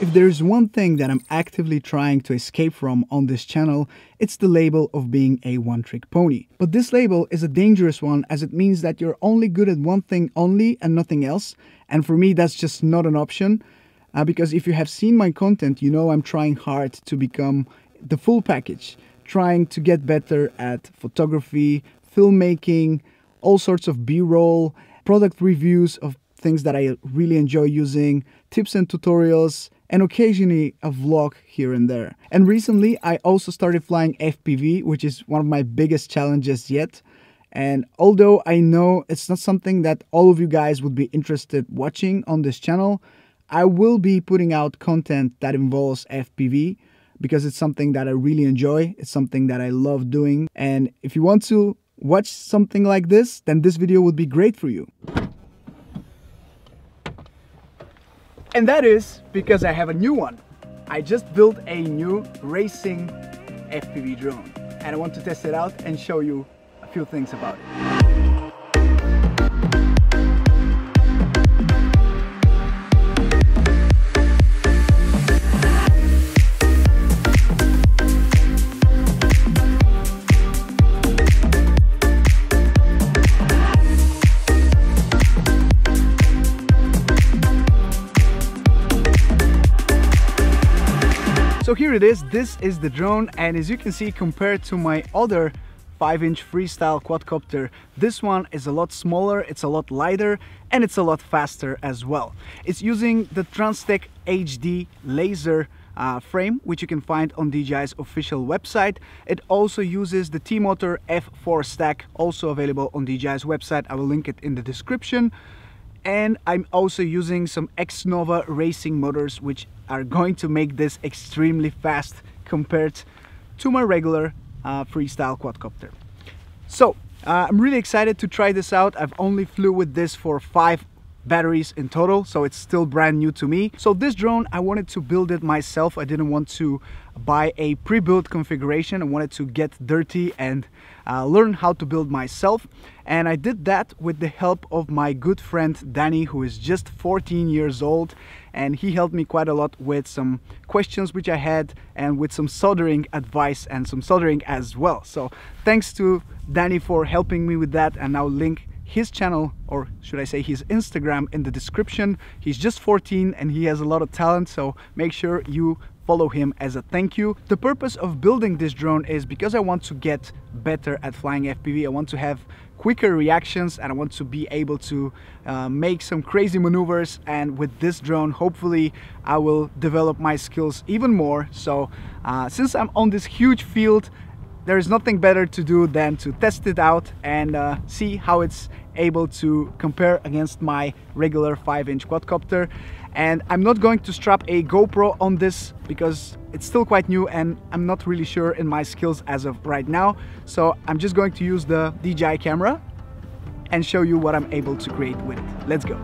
If there's one thing that I'm actively trying to escape from on this channel, it's the label of being a one-trick pony. But this label is a dangerous one as it means that you're only good at one thing only and nothing else. And for me, that's just not an option. Uh, because if you have seen my content, you know I'm trying hard to become the full package, trying to get better at photography, filmmaking, all sorts of B-roll, product reviews of things that I really enjoy using, tips and tutorials, and occasionally a vlog here and there. And recently I also started flying FPV, which is one of my biggest challenges yet. And although I know it's not something that all of you guys would be interested watching on this channel, I will be putting out content that involves FPV because it's something that I really enjoy. It's something that I love doing. And if you want to watch something like this, then this video would be great for you. And that is because I have a new one. I just built a new racing FPV drone and I want to test it out and show you a few things about it. So here it is, this is the drone and as you can see compared to my other 5 inch freestyle quadcopter this one is a lot smaller it's a lot lighter and it's a lot faster as well. It's using the TransTEC HD laser uh, frame which you can find on DJI's official website. It also uses the T-Motor F4 stack also available on DJI's website. I will link it in the description and I'm also using some Xnova racing motors which are going to make this extremely fast compared to my regular uh, freestyle quadcopter. So uh, I'm really excited to try this out. I've only flew with this for five batteries in total so it's still brand new to me. So this drone I wanted to build it myself. I didn't want to buy a pre-built configuration. I wanted to get dirty and uh, learn how to build myself. And I did that with the help of my good friend Dani who is just 14 years old. And he helped me quite a lot with some questions which I had and with some soldering advice and some soldering as well. So thanks to Dani for helping me with that. And I'll link his channel or should I say his Instagram in the description. He's just 14 and he has a lot of talent so make sure you follow him as a thank you. The purpose of building this drone is because I want to get better at flying FPV I want to have quicker reactions and I want to be able to uh, make some crazy maneuvers. And with this drone hopefully I will develop my skills even more. So uh, since I'm on this huge field there is nothing better to do than to test it out and uh, see how it's able to compare against my regular 5 inch quadcopter and I'm not going to strap a GoPro on this because it's still quite new and I'm not really sure in my skills as of right now so I'm just going to use the DJI camera and show you what I'm able to create with it. Let's go!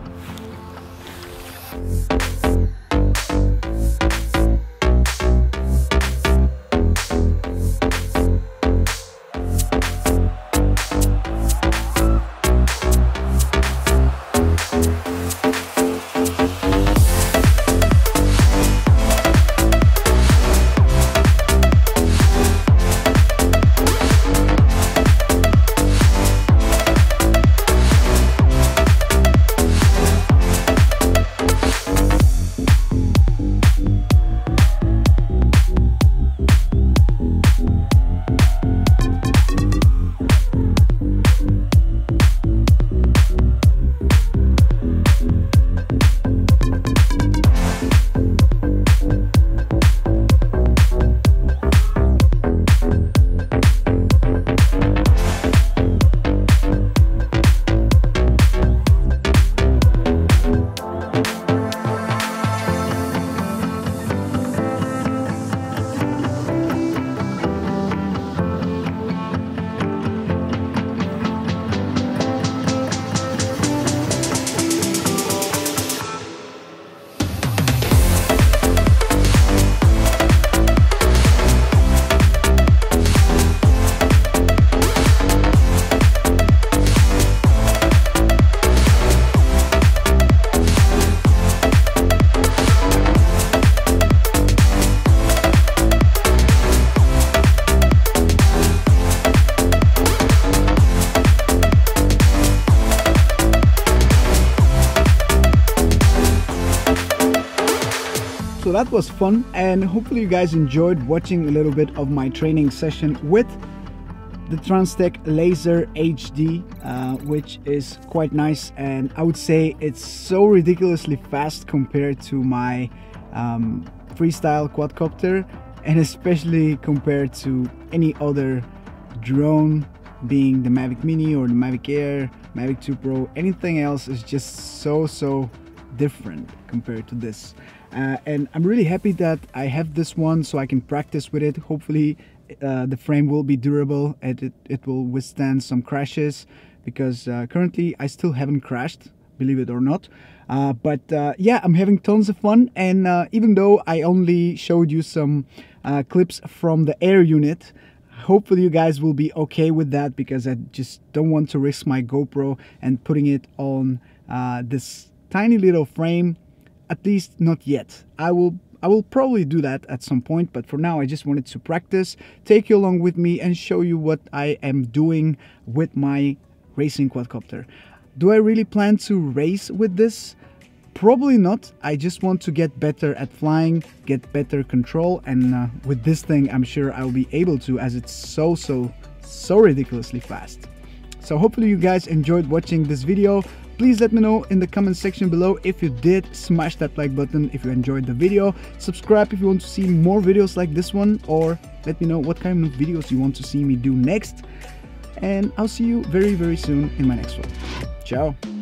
That was fun and hopefully you guys enjoyed watching a little bit of my training session with the TransTEC Laser HD, uh, which is quite nice and I would say it's so ridiculously fast compared to my um, freestyle quadcopter and especially compared to any other drone being the Mavic Mini or the Mavic Air, Mavic 2 Pro, anything else is just so so different compared to this. Uh, and I'm really happy that I have this one so I can practice with it. Hopefully uh, the frame will be durable and it, it will withstand some crashes because uh, currently I still haven't crashed, believe it or not. Uh, but uh, yeah, I'm having tons of fun and uh, even though I only showed you some clips from the air unit, hopefully you guys will be okay with that because I just don't want to risk my GoPro and putting it on this tiny little frame at least not yet. I will I will probably do that at some point, but for now I just wanted to practice, take you along with me and show you what I am doing with my racing quadcopter. Do I really plan to race with this? Probably not. I just want to get better at flying, get better control, and uh, with this thing I'm sure I'll be able to as it's so, so, so ridiculously fast. So hopefully you guys enjoyed watching this video. Please let me know in the comment section below if you did, smash that like button if you enjoyed the video, subscribe if you want to see more videos like this one, or let me know what kind of videos you want to see me do next. And I'll see you very very soon in my next one. Ciao!